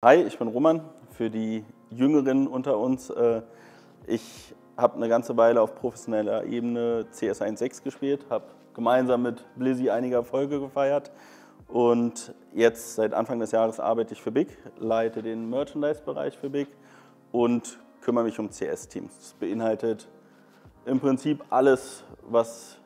Hi, ich bin Roman. Für die Jüngeren unter uns, äh, ich habe eine ganze Weile auf professioneller Ebene CS 1.6 gespielt, habe gemeinsam mit Blizzy einige Erfolge gefeiert und jetzt seit Anfang des Jahres arbeite ich für Big, leite den Merchandise-Bereich für Big und kümmere mich um CS-Teams. Das beinhaltet im Prinzip alles, was,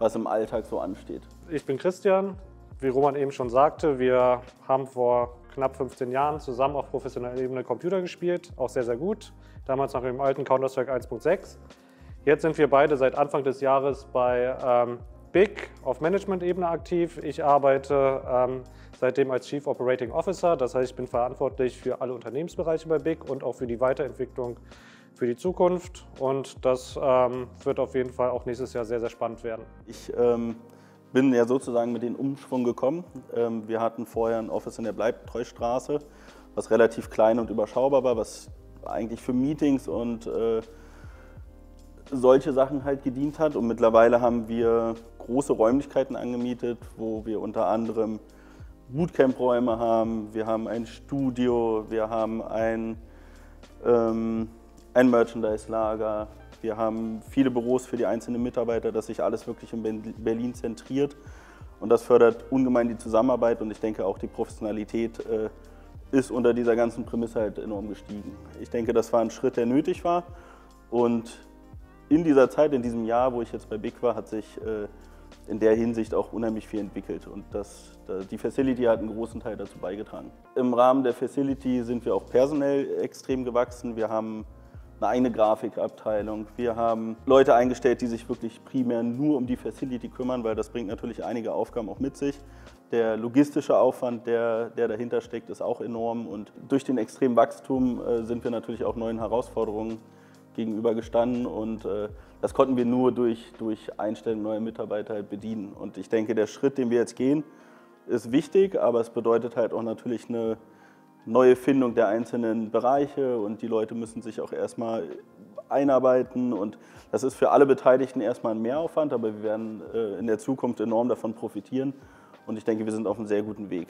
was im Alltag so ansteht. Ich bin Christian. Wie Roman eben schon sagte, wir haben vor knapp 15 Jahren zusammen auf professioneller Ebene Computer gespielt, auch sehr, sehr gut. Damals noch im alten Counter-Strike 1.6. Jetzt sind wir beide seit Anfang des Jahres bei ähm, Big auf Management-Ebene aktiv. Ich arbeite ähm, seitdem als Chief Operating Officer, das heißt, ich bin verantwortlich für alle Unternehmensbereiche bei Big und auch für die Weiterentwicklung für die Zukunft. Und das ähm, wird auf jeden Fall auch nächstes Jahr sehr, sehr spannend werden. Ich ähm, bin ja sozusagen mit dem Umschwung gekommen. Ähm, wir hatten vorher ein Office in der Bleibtreustraße, was relativ klein und überschaubar war, was eigentlich für Meetings und äh, solche Sachen halt gedient hat. Und mittlerweile haben wir große Räumlichkeiten angemietet, wo wir unter anderem Bootcamp-Räume haben, wir haben ein Studio, wir haben ein, ähm, ein Merchandise-Lager, wir haben viele Büros für die einzelnen Mitarbeiter, dass sich alles wirklich in Berlin zentriert. Und das fördert ungemein die Zusammenarbeit und ich denke auch die Professionalität äh, ist unter dieser ganzen Prämisse halt enorm gestiegen. Ich denke, das war ein Schritt, der nötig war. Und in dieser Zeit, in diesem Jahr, wo ich jetzt bei Big war, hat sich äh, in der Hinsicht auch unheimlich viel entwickelt. Und das, die Facility hat einen großen Teil dazu beigetragen. Im Rahmen der Facility sind wir auch personell extrem gewachsen. Wir haben eine eigene Grafikabteilung. Wir haben Leute eingestellt, die sich wirklich primär nur um die Facility kümmern, weil das bringt natürlich einige Aufgaben auch mit sich. Der logistische Aufwand, der, der dahinter steckt, ist auch enorm. Und durch den extremen Wachstum äh, sind wir natürlich auch neuen Herausforderungen gegenübergestanden. Und äh, das konnten wir nur durch, durch Einstellung neuer Mitarbeiter halt bedienen. Und ich denke, der Schritt, den wir jetzt gehen, ist wichtig, aber es bedeutet halt auch natürlich eine neue Findung der einzelnen Bereiche und die Leute müssen sich auch erstmal einarbeiten und das ist für alle Beteiligten erstmal ein Mehraufwand, aber wir werden äh, in der Zukunft enorm davon profitieren und ich denke, wir sind auf einem sehr guten Weg.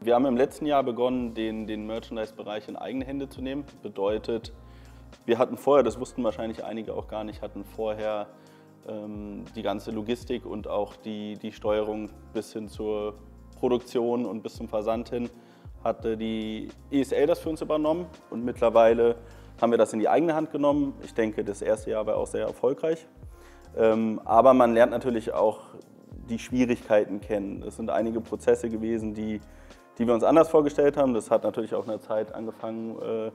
Wir haben im letzten Jahr begonnen, den, den Merchandise-Bereich in eigene Hände zu nehmen. Bedeutet, wir hatten vorher, das wussten wahrscheinlich einige auch gar nicht, hatten vorher ähm, die ganze Logistik und auch die, die Steuerung bis hin zur Produktion und bis zum Versand hin hatte die ESL das für uns übernommen und mittlerweile haben wir das in die eigene Hand genommen. Ich denke, das erste Jahr war auch sehr erfolgreich. Ähm, aber man lernt natürlich auch die Schwierigkeiten kennen. Es sind einige Prozesse gewesen, die, die wir uns anders vorgestellt haben. Das hat natürlich auch in einer Zeit angefangen, äh,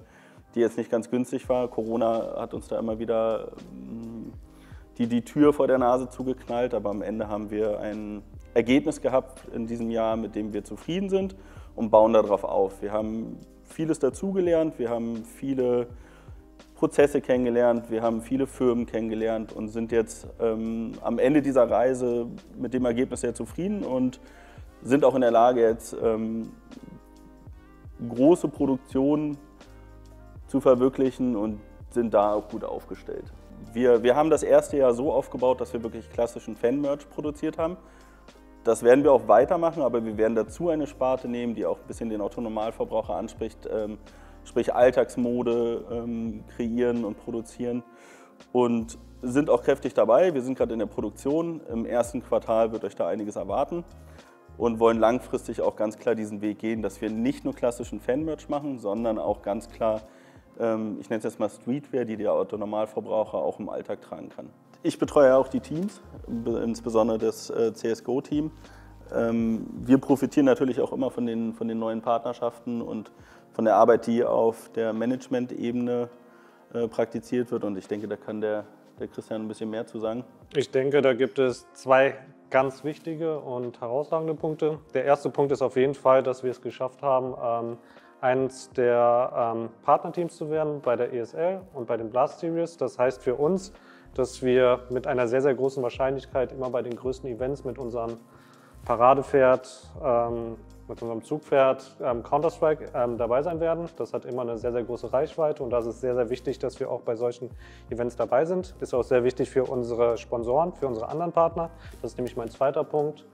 die jetzt nicht ganz günstig war. Corona hat uns da immer wieder mm, die, die Tür vor der Nase zugeknallt, aber am Ende haben wir ein Ergebnis gehabt in diesem Jahr, mit dem wir zufrieden sind und bauen darauf auf. Wir haben vieles dazugelernt, wir haben viele Prozesse kennengelernt, wir haben viele Firmen kennengelernt und sind jetzt ähm, am Ende dieser Reise mit dem Ergebnis sehr zufrieden und sind auch in der Lage, jetzt ähm, große Produktionen zu verwirklichen und sind da auch gut aufgestellt. Wir, wir haben das erste Jahr so aufgebaut, dass wir wirklich klassischen Fan-Merch produziert haben. Das werden wir auch weitermachen, aber wir werden dazu eine Sparte nehmen, die auch ein bisschen den Autonomalverbraucher anspricht, ähm, sprich Alltagsmode ähm, kreieren und produzieren. Und sind auch kräftig dabei. Wir sind gerade in der Produktion. Im ersten Quartal wird euch da einiges erwarten und wollen langfristig auch ganz klar diesen Weg gehen, dass wir nicht nur klassischen Fanmerch machen, sondern auch ganz klar, ähm, ich nenne es jetzt mal Streetwear, die der Autonormalverbraucher auch im Alltag tragen kann. Ich betreue auch die Teams, insbesondere das äh, CSGO-Team. Ähm, wir profitieren natürlich auch immer von den, von den neuen Partnerschaften und von der Arbeit, die auf der Management-Ebene äh, praktiziert wird. Und ich denke, da kann der, der Christian ein bisschen mehr zu sagen. Ich denke, da gibt es zwei ganz wichtige und herausragende Punkte. Der erste Punkt ist auf jeden Fall, dass wir es geschafft haben, ähm, eines der ähm, Partnerteams zu werden bei der ESL und bei den Blast Series. Das heißt für uns, dass wir mit einer sehr, sehr großen Wahrscheinlichkeit immer bei den größten Events mit unserem Paradepferd, ähm, mit unserem Zugpferd ähm, Counter-Strike ähm, dabei sein werden. Das hat immer eine sehr, sehr große Reichweite und das ist sehr, sehr wichtig, dass wir auch bei solchen Events dabei sind. Ist auch sehr wichtig für unsere Sponsoren, für unsere anderen Partner. Das ist nämlich mein zweiter Punkt.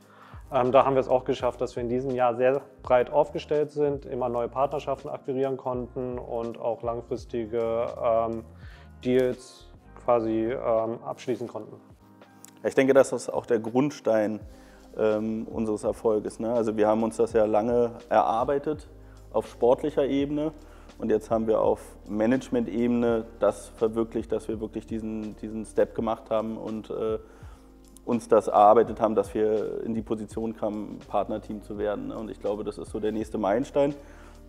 Ähm, da haben wir es auch geschafft, dass wir in diesem Jahr sehr breit aufgestellt sind, immer neue Partnerschaften akquirieren konnten und auch langfristige ähm, Deals quasi ähm, abschließen konnten. Ich denke, das ist auch der Grundstein ähm, unseres Erfolges. Ne? Also wir haben uns das ja lange erarbeitet auf sportlicher Ebene und jetzt haben wir auf Management-Ebene das verwirklicht, dass wir wirklich diesen, diesen Step gemacht haben und äh, uns das erarbeitet haben, dass wir in die Position kamen, Partnerteam zu werden. Und ich glaube, das ist so der nächste Meilenstein.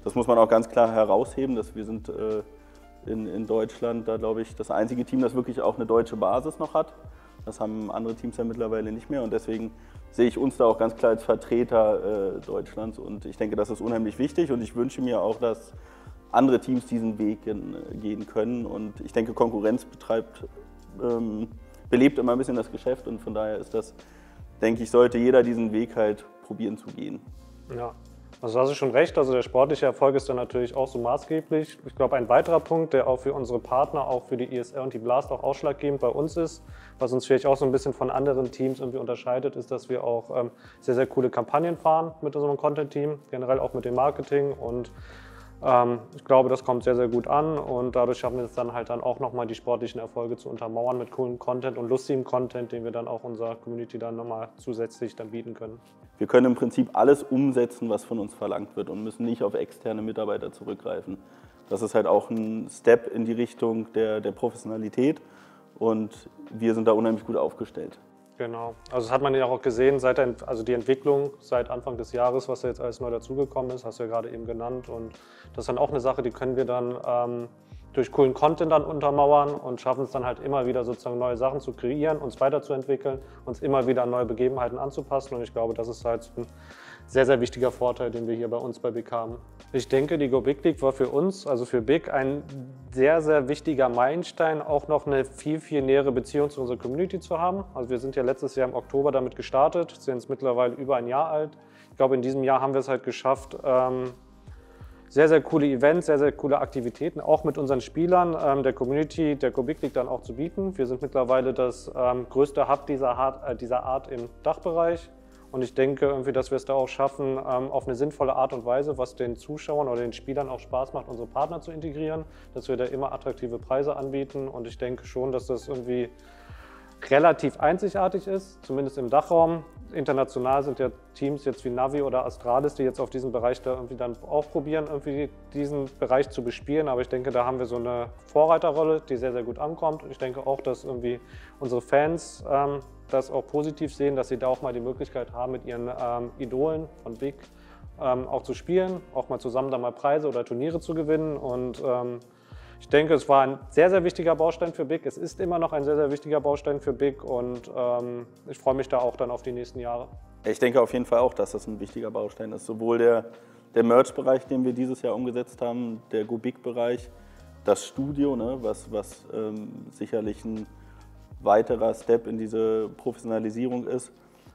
Das muss man auch ganz klar herausheben, dass wir sind äh, in, in Deutschland da, glaube ich, das einzige Team, das wirklich auch eine deutsche Basis noch hat. Das haben andere Teams ja mittlerweile nicht mehr. Und deswegen sehe ich uns da auch ganz klar als Vertreter äh, Deutschlands. Und ich denke, das ist unheimlich wichtig. Und ich wünsche mir auch, dass andere Teams diesen Weg in, gehen können. Und ich denke, Konkurrenz betreibt ähm, belebt immer ein bisschen das Geschäft. Und von daher ist das, denke ich, sollte jeder diesen Weg halt probieren zu gehen. Ja, also hast du schon recht, also der sportliche Erfolg ist dann natürlich auch so maßgeblich. Ich glaube, ein weiterer Punkt, der auch für unsere Partner, auch für die ISR und die Blast auch ausschlaggebend bei uns ist, was uns vielleicht auch so ein bisschen von anderen Teams irgendwie unterscheidet, ist, dass wir auch ähm, sehr, sehr coole Kampagnen fahren mit unserem Content-Team, generell auch mit dem Marketing und ich glaube, das kommt sehr, sehr gut an und dadurch schaffen wir es dann halt dann auch nochmal die sportlichen Erfolge zu untermauern mit coolen Content und lustigem Content, den wir dann auch unserer Community dann nochmal zusätzlich dann bieten können. Wir können im Prinzip alles umsetzen, was von uns verlangt wird und müssen nicht auf externe Mitarbeiter zurückgreifen. Das ist halt auch ein Step in die Richtung der, der Professionalität und wir sind da unheimlich gut aufgestellt. Genau. Also das hat man ja auch gesehen, seit der, also die Entwicklung seit Anfang des Jahres, was da jetzt alles neu dazugekommen ist, hast du ja gerade eben genannt. Und das ist dann auch eine Sache, die können wir dann ähm, durch coolen Content dann untermauern und schaffen es dann halt immer wieder sozusagen neue Sachen zu kreieren, uns weiterzuentwickeln, uns immer wieder an neue Begebenheiten anzupassen. Und ich glaube, das ist halt ein sehr, sehr wichtiger Vorteil, den wir hier bei uns bei Big haben. Ich denke, die Go Big League war für uns, also für Big, ein sehr, sehr wichtiger Meilenstein, auch noch eine viel, viel nähere Beziehung zu unserer Community zu haben. Also wir sind ja letztes Jahr im Oktober damit gestartet, sind jetzt mittlerweile über ein Jahr alt. Ich glaube, in diesem Jahr haben wir es halt geschafft, ähm, sehr, sehr coole Events, sehr, sehr coole Aktivitäten, auch mit unseren Spielern ähm, der Community der Big League dann auch zu bieten. Wir sind mittlerweile das ähm, größte Hub dieser Art, äh, dieser Art im Dachbereich. Und ich denke irgendwie, dass wir es da auch schaffen, ähm, auf eine sinnvolle Art und Weise, was den Zuschauern oder den Spielern auch Spaß macht, unsere Partner zu integrieren, dass wir da immer attraktive Preise anbieten. Und ich denke schon, dass das irgendwie relativ einzigartig ist, zumindest im Dachraum. International sind ja Teams jetzt wie Navi oder Astralis, die jetzt auf diesem Bereich da irgendwie dann auch probieren, irgendwie diesen Bereich zu bespielen. Aber ich denke, da haben wir so eine Vorreiterrolle, die sehr, sehr gut ankommt. Und ich denke auch, dass irgendwie unsere Fans ähm, das auch positiv sehen, dass sie da auch mal die Möglichkeit haben, mit ihren ähm, Idolen von Big ähm, auch zu spielen, auch mal zusammen da mal Preise oder Turniere zu gewinnen. Und ähm, ich denke, es war ein sehr, sehr wichtiger Baustein für Big. Es ist immer noch ein sehr, sehr wichtiger Baustein für Big und ähm, ich freue mich da auch dann auf die nächsten Jahre. Ich denke auf jeden Fall auch, dass das ein wichtiger Baustein ist. Sowohl der, der Merch-Bereich, den wir dieses Jahr umgesetzt haben, der Go Big-Bereich, das Studio, ne, was, was ähm, sicherlich ein weiterer Step in diese Professionalisierung ist.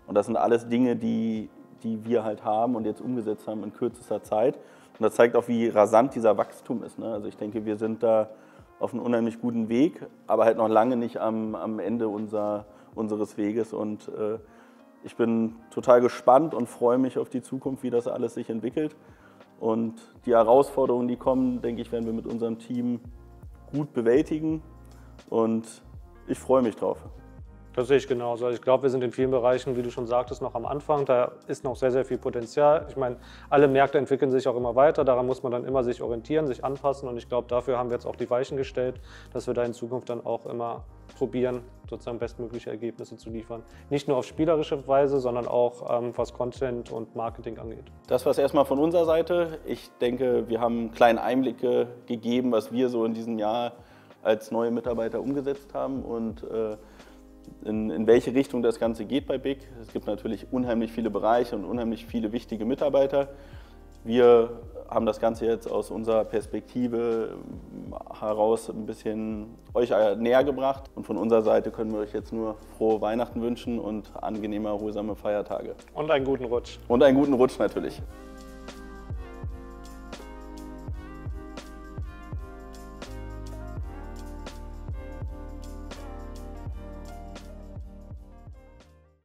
Und das sind alles Dinge, die, die wir halt haben und jetzt umgesetzt haben in kürzester Zeit. Und das zeigt auch, wie rasant dieser Wachstum ist. Ne? Also ich denke, wir sind da auf einem unheimlich guten Weg, aber halt noch lange nicht am, am Ende unser, unseres Weges. Und äh, ich bin total gespannt und freue mich auf die Zukunft, wie das alles sich entwickelt. Und die Herausforderungen, die kommen, denke ich, werden wir mit unserem Team gut bewältigen. Und ich freue mich drauf. Das sehe ich genauso. Also ich glaube, wir sind in vielen Bereichen, wie du schon sagtest, noch am Anfang. Da ist noch sehr, sehr viel Potenzial. Ich meine, alle Märkte entwickeln sich auch immer weiter. Daran muss man dann immer sich orientieren, sich anpassen. Und ich glaube, dafür haben wir jetzt auch die Weichen gestellt, dass wir da in Zukunft dann auch immer probieren, sozusagen bestmögliche Ergebnisse zu liefern. Nicht nur auf spielerische Weise, sondern auch ähm, was Content und Marketing angeht. Das war es erstmal von unserer Seite. Ich denke, wir haben kleine Einblicke gegeben, was wir so in diesem Jahr als neue Mitarbeiter umgesetzt haben und äh, in, in, welche Richtung das Ganze geht bei Big. Es gibt natürlich unheimlich viele Bereiche und unheimlich viele wichtige Mitarbeiter. Wir haben das Ganze jetzt aus unserer Perspektive heraus ein bisschen euch näher gebracht. Und von unserer Seite können wir euch jetzt nur frohe Weihnachten wünschen und angenehme, ruhsame Feiertage. Und einen guten Rutsch. Und einen guten Rutsch natürlich.